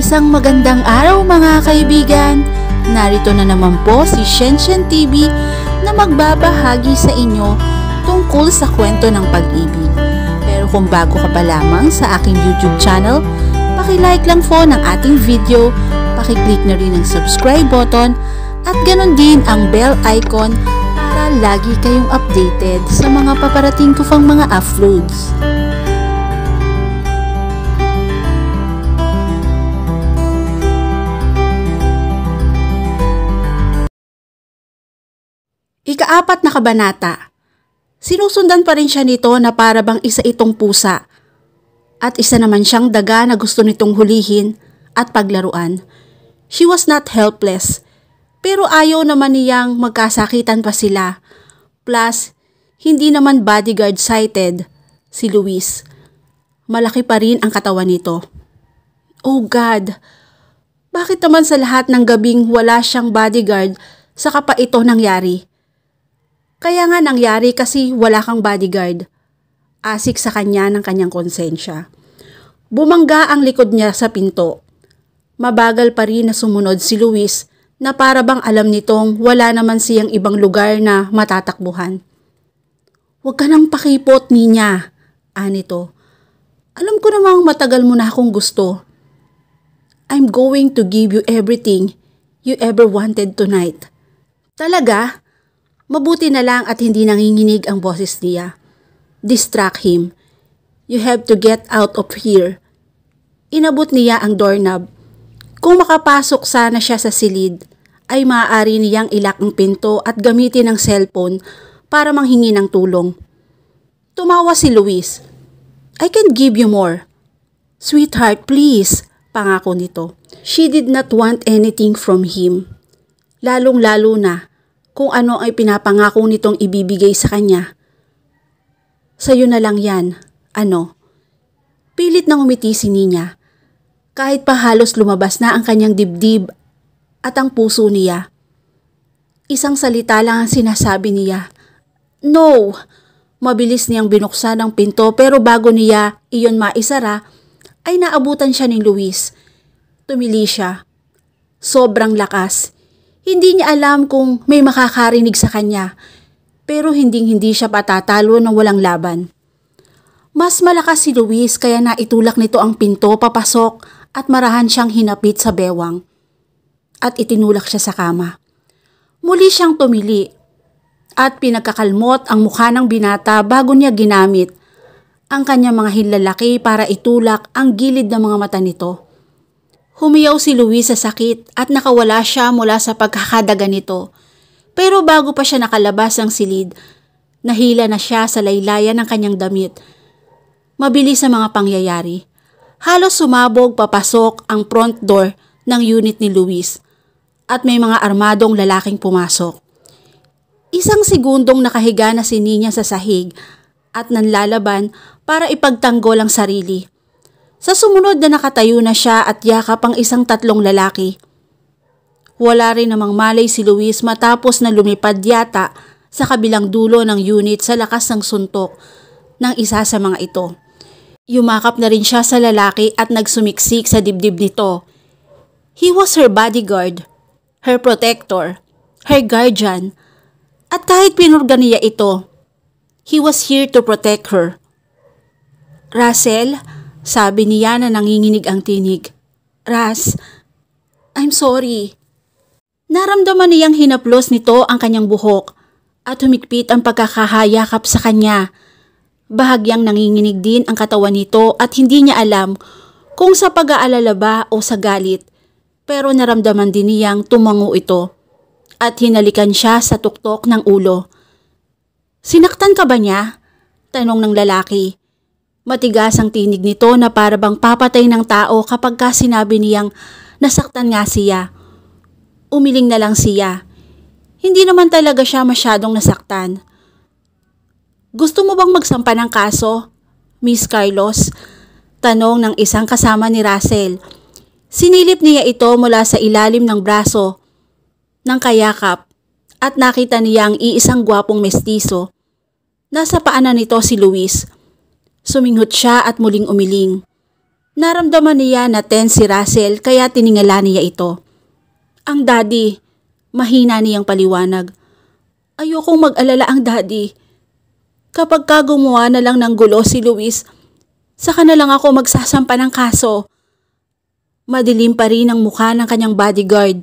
Isang magandang araw mga kaibigan. Narito na naman po si Shenshen TV na magbabahagi sa inyo tungkol sa kwento ng pag-ibig. Pero kung bago ka pa lamang sa aking YouTube channel, pakilike lang po ng ating video, pakiclick na rin ang subscribe button at ganon din ang bell icon para lagi kayong updated sa mga paparating ko pang mga uploads. Ikaapat na kabanata. Sinusundan pa rin siya nito na para bang isa itong pusa. At isa naman siyang daga na gusto nitong hulihin at paglaruan. She was not helpless. Pero ayaw naman niyang magkasakitan pa sila. Plus, hindi naman bodyguard sighted si Luis. Malaki pa rin ang katawan nito. Oh God! Bakit naman sa lahat ng gabing wala siyang bodyguard sa kapa ito nangyari? Kaya nga nangyari kasi wala kang bodyguard. Asik sa kanya ng kanyang konsensya. Bumangga ang likod niya sa pinto. Mabagal pa rin na sumunod si Luis na para bang alam nitong wala naman siyang ibang lugar na matatakbuhan. Huwag ka nang pakipot, ninya, anito. Alam ko namang matagal mo na akong gusto. I'm going to give you everything you ever wanted tonight. Talaga? Mabuti na lang at hindi nanginginig ang boses niya. Distract him. You have to get out of here. Inabot niya ang doorknob. Kung makapasok sana siya sa silid, ay maaari niyang ilak ang pinto at gamitin ang cellphone para manghingi ng tulong. Tumawa si Luis. I can give you more. Sweetheart, please, pangako nito. She did not want anything from him. Lalong-lalo na kung ano ay pinapangako nitong ibibigay sa kanya. Sa'yo na lang yan. Ano? Pilit nang umiti si Ninya. Kahit pa halos lumabas na ang kanyang dibdib at ang puso niya. Isang salita lang ang sinasabi niya. No! Mabilis niyang binuksan ang pinto pero bago niya iyon maisara, ay naabutan siya ni Luis. Tumili siya. Sobrang lakas. Hindi niya alam kung may makakarinig sa kanya, pero hinding hindi siya patatalo ng walang laban. Mas malakas si Luis kaya naitulak nito ang pinto papasok at marahan siyang hinapit sa bewang. At itinulak siya sa kama. Muli siyang tumili at pinagkakalmot ang mukha ng binata bago niya ginamit ang kanyang mga hilalaki para itulak ang gilid ng mga mata nito. Humiyaw si Luis sa sakit at nakawala siya mula sa pagkakadaga nito. Pero bago pa siya nakalabas ng silid, nahila na siya sa laylayan ng kanyang damit. Mabilis sa mga pangyayari. Halos sumabog papasok ang front door ng unit ni Luis at may mga armadong lalaking pumasok. Isang segundong nakahiga na si Nina sa sahig at nanlalaban para ipagtanggol ang sarili. Sa sumunod na nakatayo na siya at yakap ang isang tatlong lalaki. Wala rin namang malay si Luis matapos na lumipad yata sa kabilang dulo ng unit sa lakas ng suntok ng isa sa mga ito. Yumakap na rin siya sa lalaki at nagsumiksik sa dibdib nito. He was her bodyguard, her protector, her guardian, at kahit pinurga niya ito, he was here to protect her. Russell, sabi niya na nanginginig ang tinig. Ras, I'm sorry. Naramdaman niyang hinaplos nito ang kanyang buhok at humikpit ang pagkakahayakap sa kanya. Bahagyang nanginginig din ang katawan nito at hindi niya alam kung sa pag-aalala ba o sa galit. Pero naramdaman din niyang tumango ito at hinalikan siya sa tuktok ng ulo. Sinaktan ka ba niya? Tanong ng lalaki. Matigas ang tinig nito na para bang papatay ng tao kapag ka sinabi niyang nasaktan nga siya. Umiling na lang siya. Hindi naman talaga siya masyadong nasaktan. Gusto mo bang magsampa ng kaso, Miss Carlos? Tanong ng isang kasama ni Russell. Sinilip niya ito mula sa ilalim ng braso ng kayakap at nakita niya ang iisang gwapong mestizo. Nasa paanan nito si Luis. Suminghot siya at muling umiling. Naramdaman niya na tense si Russell kaya tiningala niya ito. Ang daddy, mahina niyang paliwanag. Ayokong mag-alala ang daddy. Kapag ka gumawa na lang ng gulo si Luis, saka na lang ako magsasampa ng kaso. Madilim pa rin ang mukha ng kanyang bodyguard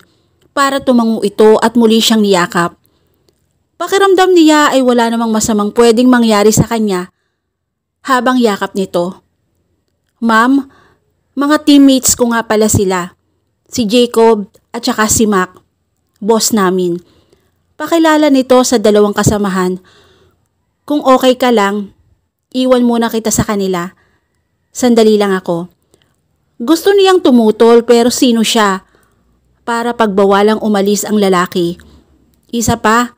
para tumango ito at muli siyang niyakap. Pakiramdam niya ay wala namang masamang pwedeng mangyari sa kanya habang yakap nito. Ma'am, mga teammates ko nga pala sila. Si Jacob at saka si Mac. Boss namin. Pakilala nito sa dalawang kasamahan. Kung okay ka lang, iwan muna kita sa kanila. Sandali lang ako. Gusto niyang tumutol pero sino siya? Para pagbawalang umalis ang lalaki. Isa pa,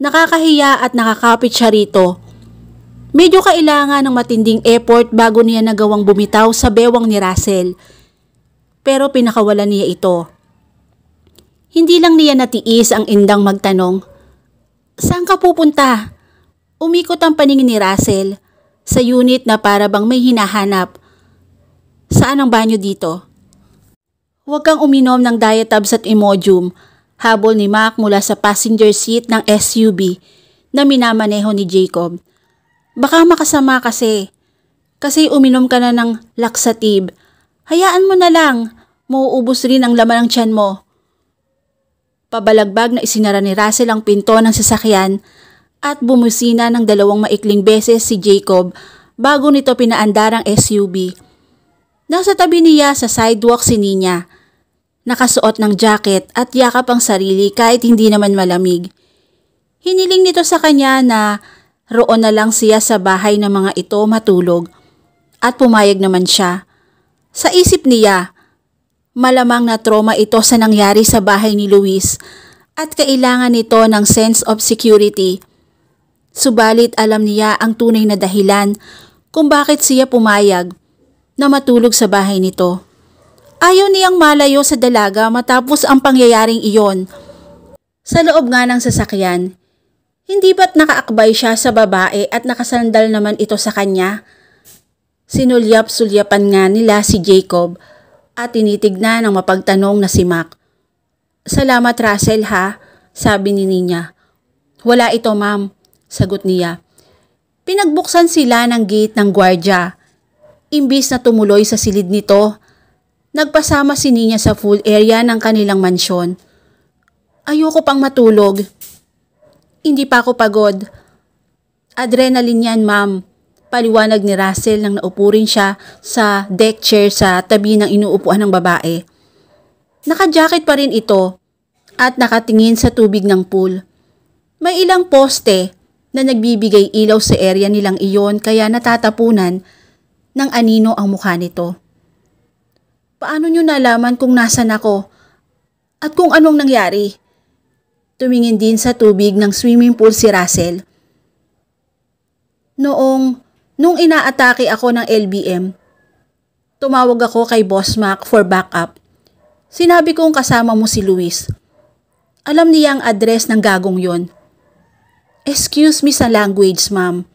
nakakahiya at nakakapit siya rito. Medyo kailangan ng matinding effort bago niya nagawang bumitaw sa bewang ni Russell. Pero pinakawalan niya ito. Hindi lang niya natiis ang indang magtanong. Saan ka pupunta? Umikot ang paningin ni Russell sa unit na para bang may hinahanap. Saan ang banyo dito? Huwag kang uminom ng diatabs at Imodium habol ni Mac mula sa passenger seat ng SUV na minamaneho ni Jacob. Baka makasama kasi. Kasi uminom ka na ng laxative. Hayaan mo na lang. Mauubos rin ang laman ng tiyan mo. Pabalagbag na isinara ni Russell ang pinto ng sasakyan at bumusina ng dalawang maikling beses si Jacob bago nito pinaandar ang SUV. Nasa tabi niya sa sidewalk si Nina Nakasuot ng jacket at yakap ang sarili kahit hindi naman malamig. Hiniling nito sa kanya na roon na lang siya sa bahay ng mga ito matulog at pumayag naman siya. Sa isip niya, malamang na trauma ito sa nangyari sa bahay ni Luis at kailangan nito ng sense of security. Subalit alam niya ang tunay na dahilan kung bakit siya pumayag na matulog sa bahay nito. Ayaw niyang malayo sa dalaga matapos ang pangyayaring iyon. Sa loob nga ng sasakyan, hindi ba't nakaakbay siya sa babae at nakasandal naman ito sa kanya? Sinulyap-sulyapan nga nila si Jacob at tinitignan ng mapagtanong na si Mac. Salamat Russell ha, sabi ni Ninya. Wala ito ma'am, sagot niya. Pinagbuksan sila ng gate ng gwardya. Imbis na tumuloy sa silid nito, Nagpasama si Nina sa full area ng kanilang mansyon. Ayoko pang matulog. Hindi pa ako pagod. Adrenaline yan, ma'am. Paliwanag ni Russell nang naupo rin siya sa deck chair sa tabi ng inuupuan ng babae. Naka-jacket pa rin ito at nakatingin sa tubig ng pool. May ilang poste na nagbibigay ilaw sa area nilang iyon kaya natatapunan ng anino ang mukha nito. Paano nyo nalaman kung nasan ako? At kung anong nangyari? Tumingin din sa tubig ng swimming pool si Russell. Noong, nung inaatake ako ng LBM, tumawag ako kay Boss Mac for backup. Sinabi kong kasama mo si Luis. Alam niya ang address ng gagong yon. Excuse me sa language, ma'am.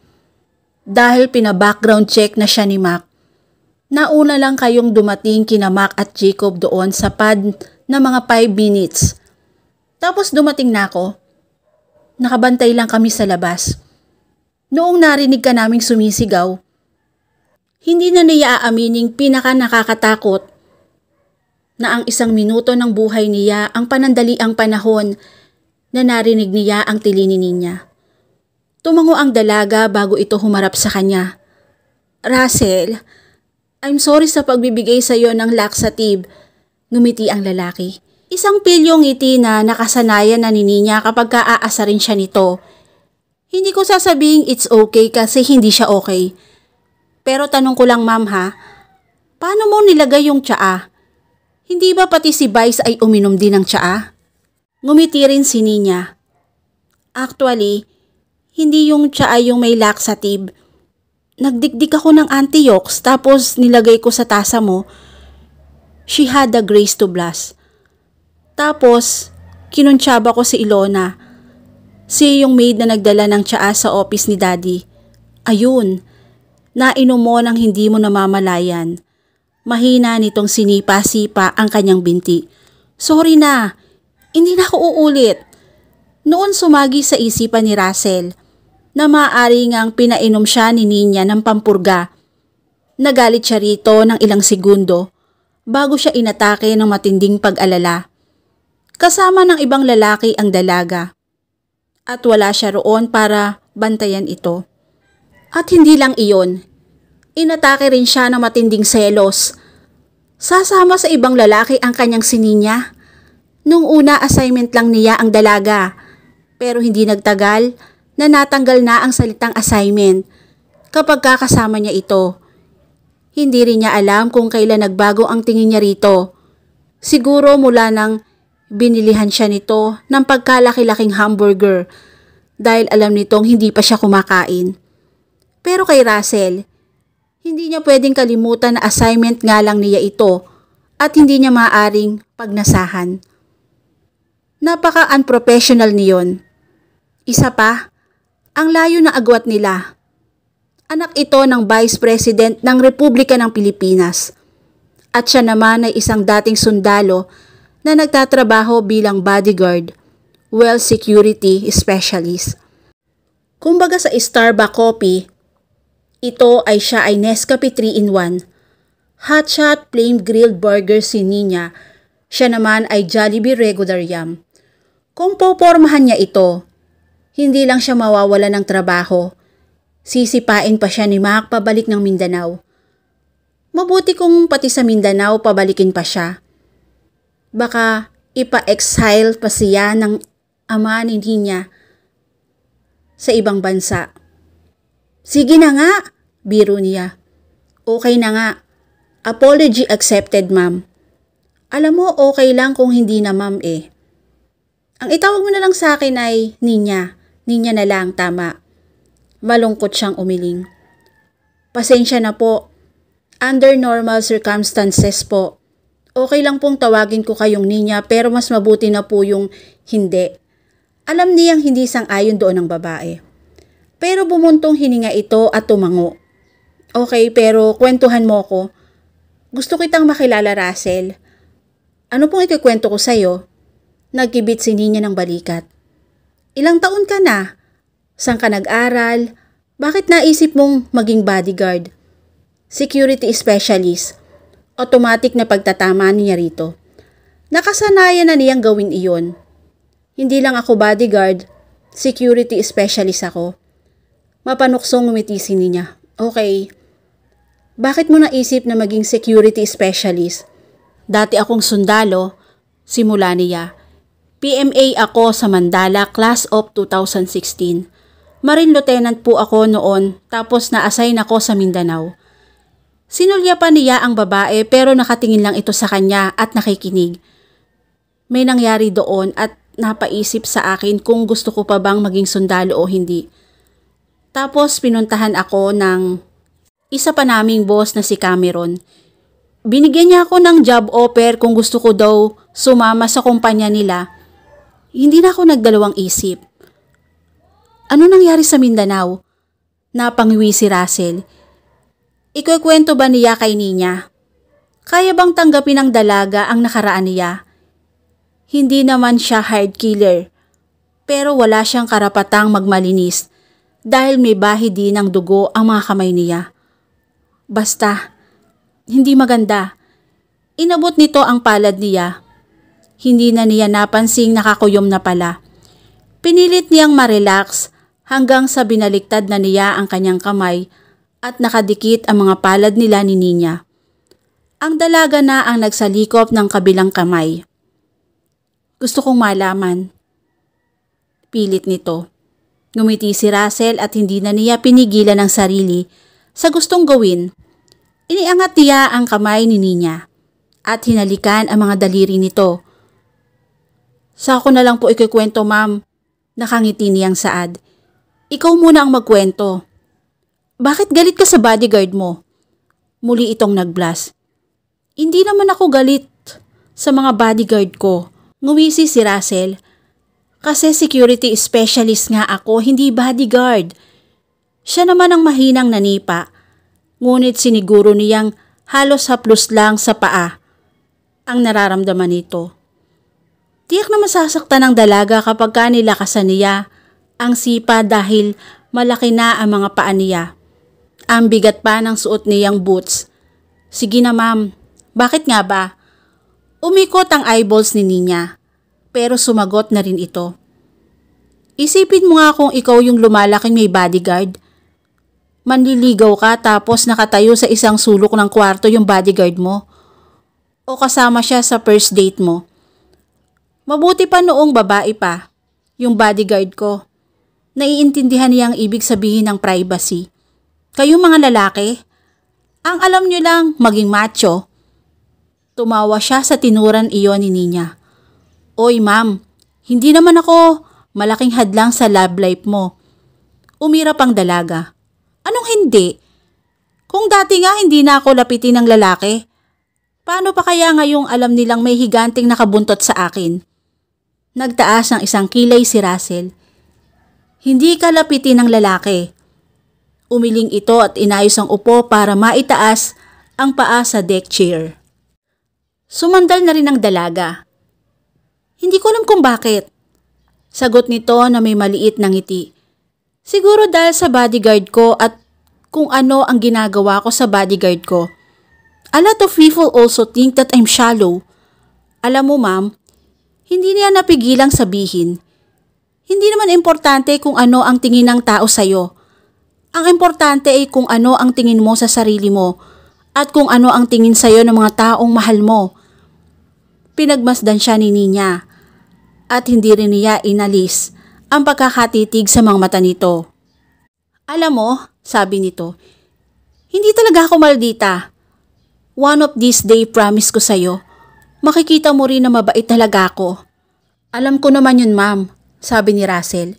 Dahil pina-background check na siya ni Mac, Nauna lang kayong dumating kina Mac at Jacob doon sa pad na mga 5 minutes. Tapos dumating na ako. Nakabantay lang kami sa labas. Noong narinig ka naming sumisigaw, hindi na niya aamining pinaka nakakatakot na ang isang minuto ng buhay niya ang panandaliang panahon na narinig niya ang tilinin niya. Tumango ang dalaga bago ito humarap sa kanya. Russell, I'm sorry sa pagbibigay sa iyo ng laxative. Ngumiti ang lalaki. Isang pilyong ngiti na nakasanayan na ni Ninya kapag kaaasarin siya nito. Hindi ko sasabing it's okay kasi hindi siya okay. Pero tanong ko lang ma'am ha, paano mo nilagay yung tsaa? Hindi ba pati si Vice ay uminom din ng tsaa? Ngumiti rin si Ninya. Actually, hindi yung tsaa yung may laxative Nagdikdik ako ng antiox tapos nilagay ko sa tasa mo. She had the grace to blast. Tapos, kinuntsaba ko si Ilona. Siya yung maid na nagdala ng tsaa sa office ni daddy. Ayun, nainom mo nang hindi mo namamalayan. Mahina nitong sinipa-sipa ang kanyang binti. Sorry na, hindi na ako uulit. Noon sumagi sa isipan ni Russell na maaari ngang pinainom siya ni Ninya ng pampurga. Nagalit siya rito ng ilang segundo bago siya inatake ng matinding pag-alala. Kasama ng ibang lalaki ang dalaga. At wala siya roon para bantayan ito. At hindi lang iyon, inatake rin siya ng matinding selos. Sasama sa ibang lalaki ang kanyang sininya. Nung una assignment lang niya ang dalaga, pero hindi nagtagal na natanggal na ang salitang assignment kapag kakasama niya ito. Hindi rin niya alam kung kailan nagbago ang tingin niya rito. Siguro mula nang binilihan siya nito ng pagkalaki-laking hamburger dahil alam nitong hindi pa siya kumakain. Pero kay Russell, hindi niya pwedeng kalimutan na assignment nga lang niya ito at hindi niya maaaring pagnasahan. Napaka-unprofessional niyon. Isa pa, ang layo na agwat nila. Anak ito ng Vice President ng Republika ng Pilipinas. At siya naman ay isang dating sundalo na nagtatrabaho bilang bodyguard, well security specialist. Kumbaga sa Starbucks coffee, ito ay siya ay Nescafe 3-in-1. Hotshot plain grilled burger si Nina. Siya naman ay Jollibee regular yam. Kung popormahan niya ito, hindi lang siya mawawala ng trabaho. Sisipain pa siya ni Mac pabalik ng Mindanao. Mabuti kung pati sa Mindanao pabalikin pa siya. Baka ipa-exile pa siya ng ama ni niya sa ibang bansa. Sige na nga, biro niya. Okay na nga. Apology accepted, ma'am. Alam mo, okay lang kung hindi na ma'am eh. Ang itawag mo na lang sa akin ay Ninya. Ninya na lang, tama. Malungkot siyang umiling. Pasensya na po. Under normal circumstances po. Okay lang pong tawagin ko kayong Ninya pero mas mabuti na po yung hindi. Alam niyang hindi sang-ayon doon ng babae. Pero bumuntong hininga ito at tumango. Okay, pero kwentuhan mo ko. Gusto kitang makilala, Russell. Ano pong ikikwento ko sa'yo? Nagkibit si Ninya ng balikat. Ilang taon ka na? Saan ka nag-aral? Bakit naisip mong maging bodyguard? Security specialist. Automatic na pagtatama niya rito. Nakasanayan na niyang gawin iyon. Hindi lang ako bodyguard, security specialist ako. Mapanuksong ngumiti si niya. Okay. Bakit mo naisip na maging security specialist? Dati akong sundalo, simula niya. PMA ako sa Mandala Class of 2016. Marine Lieutenant po ako noon tapos na-assign ako sa Mindanao. Sinulya pa niya ang babae pero nakatingin lang ito sa kanya at nakikinig. May nangyari doon at napaisip sa akin kung gusto ko pa bang maging sundalo o hindi. Tapos pinuntahan ako ng isa pa naming boss na si Cameron. Binigyan niya ako ng job offer kung gusto ko daw sumama sa kumpanya nila. Hindi na ako nagdalawang isip. Ano nangyari sa Mindanao? Napangiwi si Russell. Ikukwento ba niya kay Ninya? Kaya bang tanggapin ng dalaga ang nakaraan niya? Hindi naman siya hard killer, pero wala siyang karapatang magmalinis dahil may bahi din ng dugo ang mga kamay niya. Basta, hindi maganda. Inabot nito ang palad niya. Hindi na niya napansing nakakuyom na pala. Pinilit niyang marelax hanggang sa binaliktad na niya ang kanyang kamay at nakadikit ang mga palad nila ni Ninya. Ang dalaga na ang nagsalikop ng kabilang kamay. Gusto kong malaman. Pilit nito. Ngumiti si Russell at hindi na niya pinigilan ang sarili sa gustong gawin. Iniangat niya ang kamay ni Ninya at hinalikan ang mga daliri nito. Sa ako na lang po ikikwento ma'am, nakangiti niyang saad. Ikaw muna ang magkwento. Bakit galit ka sa bodyguard mo? Muli itong nagblast. Hindi naman ako galit sa mga bodyguard ko. Ngumisi si Russell kasi security specialist nga ako, hindi bodyguard. Siya naman ang mahinang nanipa. Ngunit siniguro niyang halos haplos lang sa paa ang nararamdaman nito. Tiyak na masasaktan ng dalaga kapag ka nilakasan niya ang sipa dahil malaki na ang mga paa niya. Ang bigat pa ng suot niyang boots. Sige na ma'am, bakit nga ba? Umikot ang eyeballs ni Ninya, pero sumagot na rin ito. Isipin mo nga kung ikaw yung lumalaking may bodyguard. Manliligaw ka tapos nakatayo sa isang sulok ng kwarto yung bodyguard mo. O kasama siya sa first date mo Mabuti pa noong babae pa, yung bodyguard ko. Naiintindihan niya ang ibig sabihin ng privacy. Kayong mga lalaki, ang alam niyo lang maging macho. Tumawa siya sa tinuran iyon ni Ninya. Oy ma'am, hindi naman ako malaking hadlang sa love life mo. Umira pang dalaga. Anong hindi? Kung dati nga hindi na ako lapitin ng lalaki, paano pa kaya ngayong alam nilang may higanting nakabuntot sa akin? Nagtaas ng isang kilay si Russell. Hindi kalapitin ng lalaki. Umiling ito at inayos ang upo para maitaas ang paa sa deck chair. Sumandal na rin ang dalaga. Hindi ko alam kung bakit. Sagot nito na may maliit na ngiti. Siguro dahil sa bodyguard ko at kung ano ang ginagawa ko sa bodyguard ko. A lot of people also think that I'm shallow. Alam mo ma'am, hindi niya napigilang sabihin. Hindi naman importante kung ano ang tingin ng tao sa'yo. Ang importante ay kung ano ang tingin mo sa sarili mo at kung ano ang tingin sa'yo ng mga taong mahal mo. Pinagmasdan siya ni Ninya at hindi rin niya inalis ang pagkakatitig sa mga mata nito. Alam mo, sabi nito, hindi talaga ako maldita. One of these day promise ko sa'yo, makikita mo rin na mabait talaga ako. Alam ko naman yun ma'am, sabi ni Russell.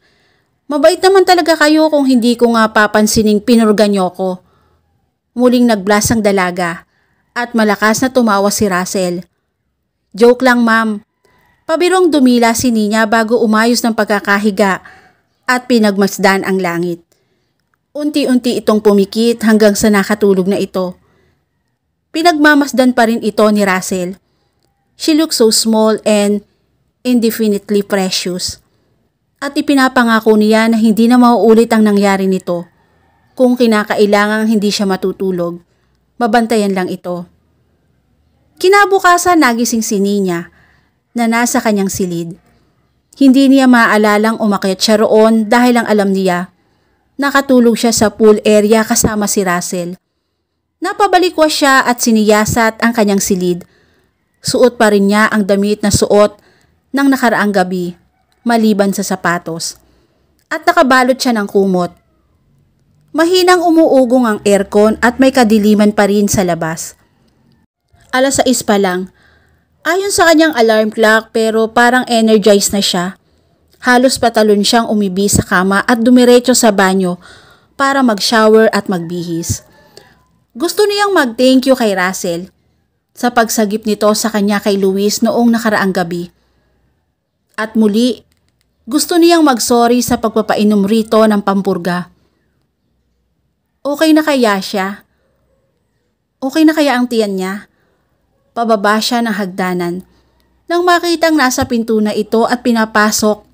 Mabait naman talaga kayo kung hindi ko nga papansining pinurga niyo ko. Muling nagblas ang dalaga at malakas na tumawa si Russell. Joke lang ma'am. Pabirong dumila si Ninya bago umayos ng pagkakahiga at pinagmasdan ang langit. Unti-unti itong pumikit hanggang sa nakatulog na ito. Pinagmamasdan pa rin ito ni Russell She looks so small and indefinitely precious. At ipinapangako niya na hindi na mauulit ang nangyari nito. Kung kinakailangang hindi siya matutulog, mabantayan lang ito. Kinabukasan nagising si Ninya na nasa kanyang silid. Hindi niya maalalang umakyat siya roon dahil ang alam niya, nakatulog siya sa pool area kasama si Russell. Napabalikwas siya at siniyasat ang kanyang silid Suot pa rin niya ang damit na suot ng nakaraang gabi, maliban sa sapatos. At nakabalot siya ng kumot. Mahinang umuugong ang aircon at may kadiliman pa rin sa labas. Alas 6 pa lang. Ayon sa kanyang alarm clock pero parang energized na siya. Halos patalon siyang umibi sa kama at dumiretso sa banyo para mag-shower at magbihis. Gusto niyang mag-thank you kay Russell sa pagsagip nito sa kanya kay Luis noong nakaraang gabi. At muli, gusto niyang magsorry sa pagpapainom rito ng pampurga. Okay na kaya siya? Okay na kaya ang tiyan niya? Pababa siya ng hagdanan nang makitang nasa pinto na ito at pinapasok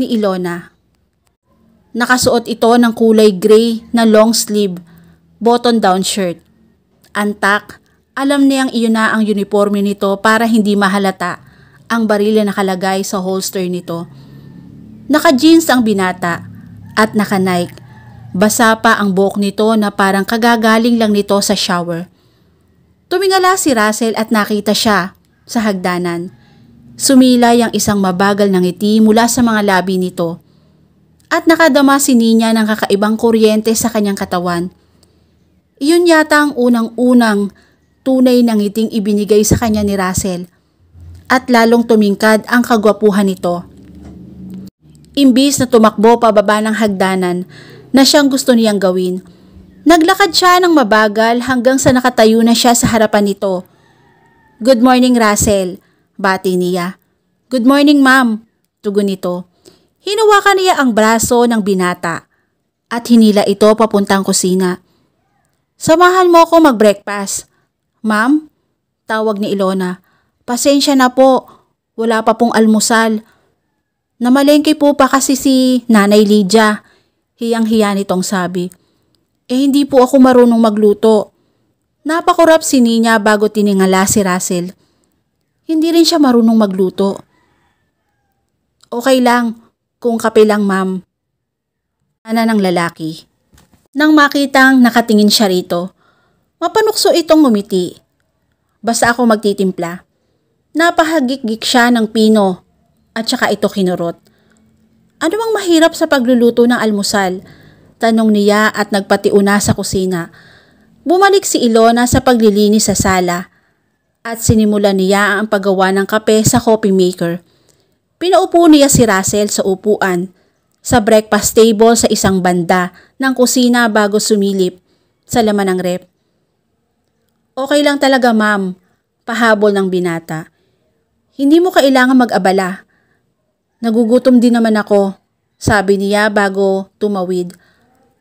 ni Ilona. Nakasuot ito ng kulay gray na long sleeve, button down shirt. Antak alam niyang iyon na ang uniforme nito para hindi mahalata ang baril na nakalagay sa holster nito. Naka-jeans ang binata at naka-Nike. Basa pa ang buhok nito na parang kagagaling lang nito sa shower. Tumingala si Russell at nakita siya sa hagdanan. Sumilay ang isang mabagal ng ngiti mula sa mga labi nito. At nakadama si Ninya ng kakaibang kuryente sa kanyang katawan. Iyon yata ang unang-unang tunay ng ngiting ibinigay sa kanya ni Russell at lalong tumingkad ang kagwapuhan nito. Imbis na tumakbo pababa ng hagdanan na siyang gusto niyang gawin, naglakad siya ng mabagal hanggang sa nakatayo na siya sa harapan nito. Good morning Russell, bati niya. Good morning ma'am, tugon nito. Hinawakan niya ang braso ng binata at hinila ito papuntang kusina. Samahan mo ako mag-breakfast Ma'am? Tawag ni Ilona. Pasensya na po. Wala pa pong almusal. Namalengke po pa kasi si Nanay Lydia. Hiyang-hiya nitong sabi. Eh hindi po ako marunong magluto. Napakurap si Ninya bago tiningala si Russell. Hindi rin siya marunong magluto. Okay lang, kung kape lang ma'am. Ana ng lalaki. Nang makitang nakatingin siya rito, mapanukso itong ngumiti. Basta ako magtitimpla. Napahagik-gik siya ng pino at saka ito kinurot. Ano bang mahirap sa pagluluto ng almusal? Tanong niya at nagpatiuna sa kusina. Bumalik si Ilona sa paglilinis sa sala at sinimula niya ang paggawa ng kape sa coffee maker. Pinaupo niya si Russell sa upuan sa breakfast table sa isang banda ng kusina bago sumilip sa laman ng rep. Okay lang talaga ma'am, pahabol ng binata. Hindi mo kailangan mag-abala. Nagugutom din naman ako, sabi niya bago tumawid.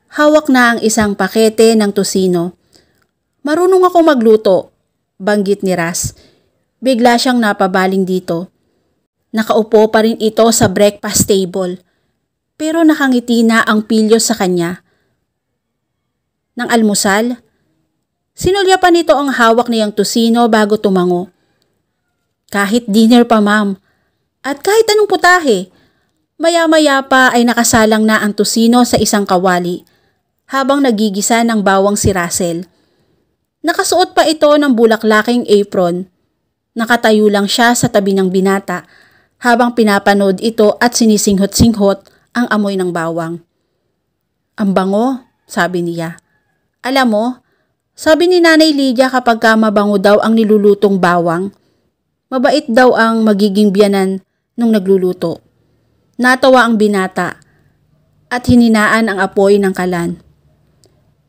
Hawak na ang isang pakete ng tosino. Marunong ako magluto, banggit ni Ras. Bigla siyang napabaling dito. Nakaupo pa rin ito sa breakfast table. Pero nakangiti na ang pilyo sa kanya. Nang almusal, sinulya pa nito ang hawak niyang tusino bago tumango. Kahit dinner pa ma'am, at kahit anong putahe, maya-maya pa ay nakasalang na ang tusino sa isang kawali habang nagigisa ng bawang si Russell. Nakasuot pa ito ng bulaklaking apron. Nakatayo lang siya sa tabi ng binata habang pinapanood ito at sinisinghot-singhot ang amoy ng bawang. Ang bango, sabi niya. Alam mo, sabi ni Nanay Lydia kapag ka mabango daw ang nilulutong bawang, mabait daw ang magiging biyanan nung nagluluto. Natawa ang binata at hininaan ang apoy ng kalan.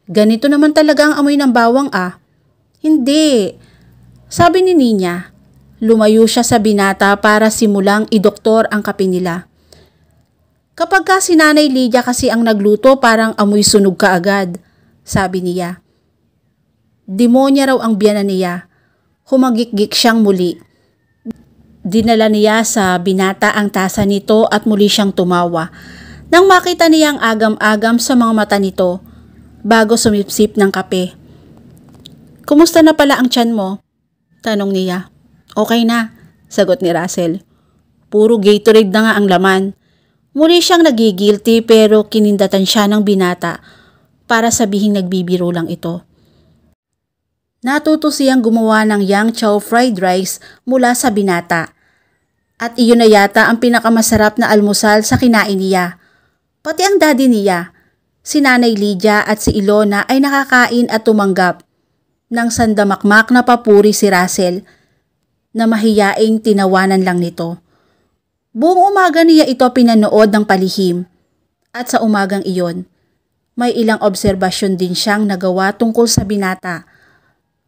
Ganito naman talaga ang amoy ng bawang ah. Hindi. Sabi ni Ninya, lumayo siya sa binata para simulang idoktor ang kape nila. Kapag ka si Nanay Lydia kasi ang nagluto parang amoy sunog ka agad, sabi niya. Demonya raw ang biyanan niya. Humagik-gik siyang muli. Dinala niya sa binata ang tasa nito at muli siyang tumawa. Nang makita niya ang agam-agam sa mga mata nito, bago sumipsip ng kape. Kumusta na pala ang tiyan mo? Tanong niya. Okay na, sagot ni Russell. Puro Gatorade na nga ang laman. Muli siyang nagigilty pero kinindatan siya ng binata para sabihing nagbibiro lang ito. Natuto siyang gumawa ng Yang Chow fried rice mula sa binata. At iyon na yata ang pinakamasarap na almusal sa kinain niya. Pati ang daddy niya, si Nanay Lydia at si Ilona ay nakakain at tumanggap nang sandamakmak na papuri si Russell na mahiyaing tinawanan lang nito. Buong umaga niya ito pinanood ng palihim at sa umagang iyon, may ilang obserbasyon din siyang nagawa tungkol sa binata.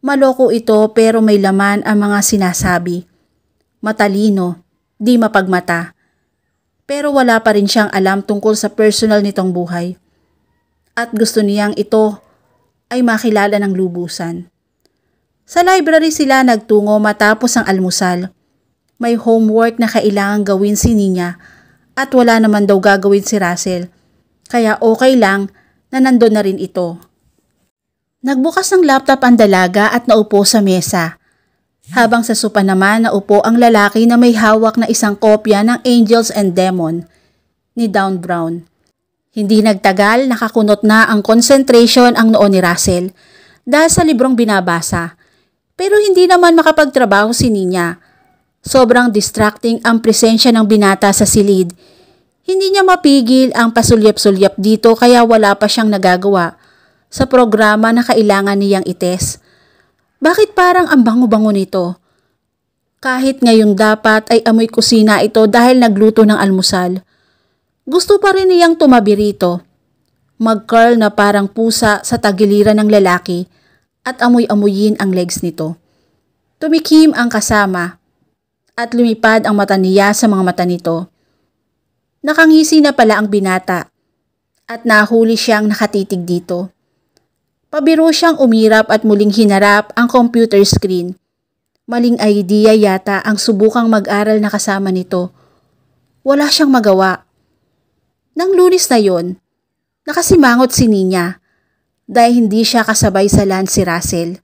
Maloko ito pero may laman ang mga sinasabi. Matalino, di mapagmata. Pero wala pa rin siyang alam tungkol sa personal nitong buhay. At gusto niyang ito ay makilala ng lubusan. Sa library sila nagtungo matapos ang almusal. May homework na kailangan gawin si Ninya at wala naman daw gagawin si Russell. Kaya okay lang na nandun na rin ito. Nagbukas ng laptop ang dalaga at naupo sa mesa. Habang sa sopa naman naupo ang lalaki na may hawak na isang kopya ng Angels and Demon ni Down Brown. Hindi nagtagal nakakunot na ang concentration ang noon ni Russell dahil sa librong binabasa pero hindi naman makapagtrabaho si Ninya. Sobrang distracting ang presensya ng binata sa silid. Hindi niya mapigil ang pasulyap-sulyap dito kaya wala pa siyang nagagawa sa programa na kailangan niyang ites. Bakit parang ang bango-bango nito? Kahit ngayong dapat ay amoy kusina ito dahil nagluto ng almusal. Gusto pa rin niyang tumabi rito. Mag-curl na parang pusa sa tagiliran ng lalaki at amoy-amoyin ang legs nito. Tumikim ang kasama at lumipad ang mata niya sa mga mata nito. Nakangisi na pala ang binata at nahuli siyang nakatitig dito. Pabiro siyang umirap at muling hinarap ang computer screen. Maling idea yata ang subukang mag-aral na kasama nito. Wala siyang magawa. Nang lunis na yon, nakasimangot si Ninya dahil hindi siya kasabay sa lunch si Russell.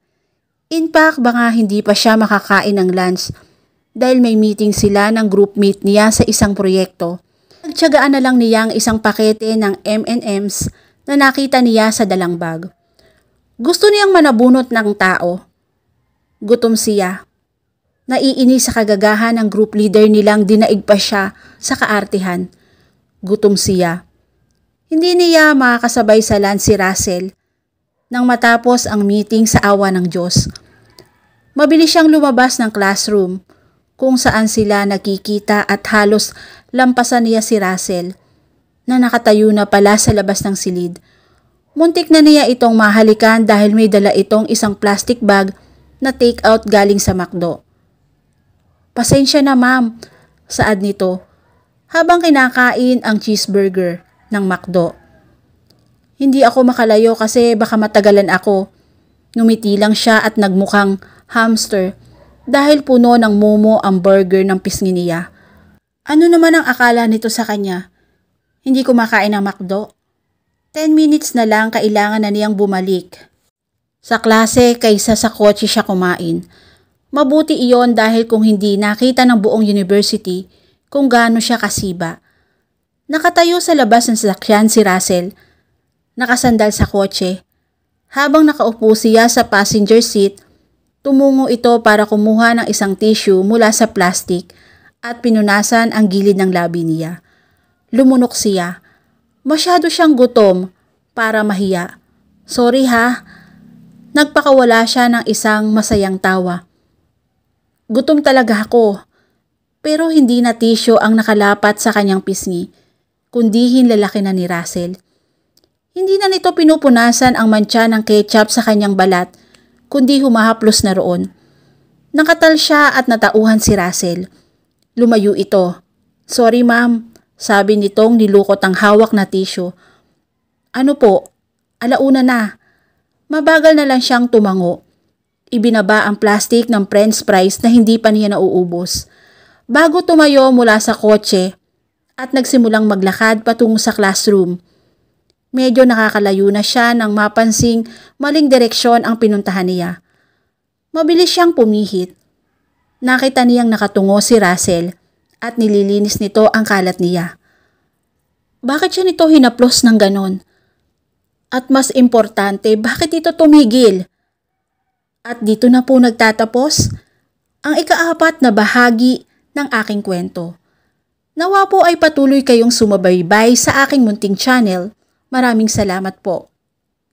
In fact, baka hindi pa siya makakain ng lunch dahil may meeting sila ng groupmate niya sa isang proyekto. Nagtyagaan na lang niya ang isang pakete ng M&M's na nakita niya sa dalang bag. Gusto niyang manabunot ng tao. Gutom siya. Naiini sa kagagahan ng group leader nilang dinaig pa siya sa kaartihan. Gutom siya. Hindi niya makakasabay sa lunch si Russell nang matapos ang meeting sa awa ng Diyos. Mabilis siyang lumabas ng classroom kung saan sila nakikita at halos lampasan niya si Russell na nakatayo na pala sa labas ng silid. Muntik na niya itong mahalikan dahil may dala itong isang plastic bag na take out galing sa McDo. Pasensya na ma'am, saad nito habang kinakain ang cheeseburger ng McDo. Hindi ako makalayo kasi baka matagalan ako. Ngumiti lang siya at nagmukhang hamster dahil puno ng momo ang burger ng pisngi niya. Ano naman ang akala nito sa kanya? Hindi kumakain ng McDo? 10 minutes na lang kailangan na niyang bumalik. Sa klase kaysa sa kotse siya kumain. Mabuti iyon dahil kung hindi nakita ng buong university kung gaano siya kasiba. Nakatayo sa labas ng sasakyan si Russell nakasandal sa kotse. Habang nakaupo siya sa passenger seat, tumungo ito para kumuha ng isang tissue mula sa plastic at pinunasan ang gilid ng labi niya. Lumunok siya. Masyado siyang gutom para mahiya. Sorry ha. Nagpakawala siya ng isang masayang tawa. Gutom talaga ako. Pero hindi na tissue ang nakalapat sa kanyang pisngi, kundi hinlalaki na ni Russell. Hindi na nito pinupunasan ang mantsa ng ketchup sa kanyang balat, kundi humahaplos na roon. Nakatal siya at natauhan si Russell. Lumayo ito. Sorry ma'am, sabi nitong nilukot ang hawak na tissue. Ano po? Alauna na. Mabagal na lang siyang tumango. Ibinaba ang plastic ng french fries na hindi pa niya nauubos. Bago tumayo mula sa kotse at nagsimulang maglakad patungo sa classroom, Medyo nakakalayo na siya nang mapansing maling direksyon ang pinuntahan niya. Mabilis siyang pumihit. Nakita niyang nakatungo si Russell at nililinis nito ang kalat niya. Bakit siya nito hinaplos ng ganon? At mas importante, bakit ito tumigil? At dito na po nagtatapos ang ikaapat na bahagi ng aking kwento. Nawa po ay patuloy kayong sumabaybay sa aking munting channel Maraming salamat po.